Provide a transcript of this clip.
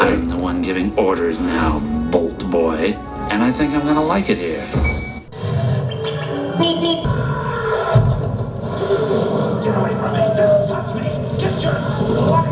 I'm the one giving orders now, Bolt Boy, and I think I'm gonna like it here. Get away from me! Don't touch me! Get your